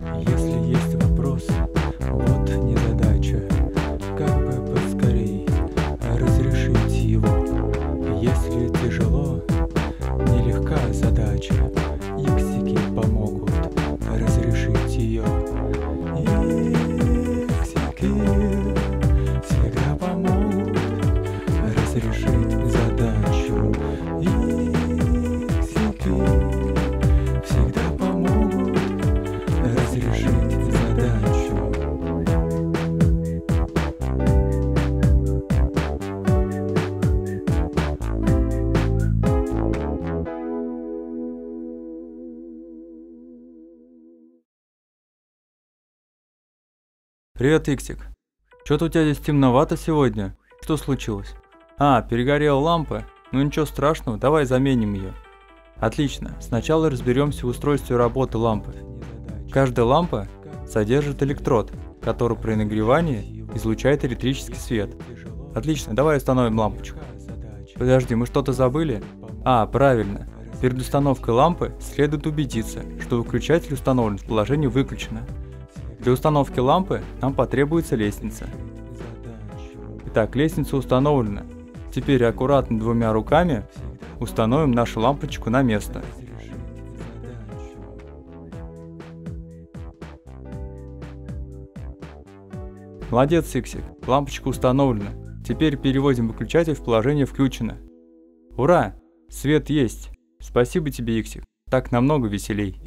Если есть вопрос, вот незадача, как бы поскорей разрешить его. Если тяжело, нелегка задача, иксики помогут разрешить ее. Иксики всегда помогут разрешить. Привет, Иксик. Чё-то у тебя здесь темновато сегодня. Что случилось? А, перегорела лампа? Ну ничего страшного, давай заменим ее. Отлично, сначала разберемся в устройстве работы лампы. Каждая лампа содержит электрод, который при нагревании излучает электрический свет. Отлично, давай установим лампочку. Подожди, мы что-то забыли? А, правильно. Перед установкой лампы следует убедиться, что выключатель установлен в положении выключено. Для установки лампы нам потребуется лестница. Итак, лестница установлена. Теперь аккуратно двумя руками установим нашу лампочку на место. Молодец, Иксик. Лампочка установлена. Теперь переводим выключатель в положение включено. Ура! Свет есть. Спасибо тебе, Иксик. Так намного веселей.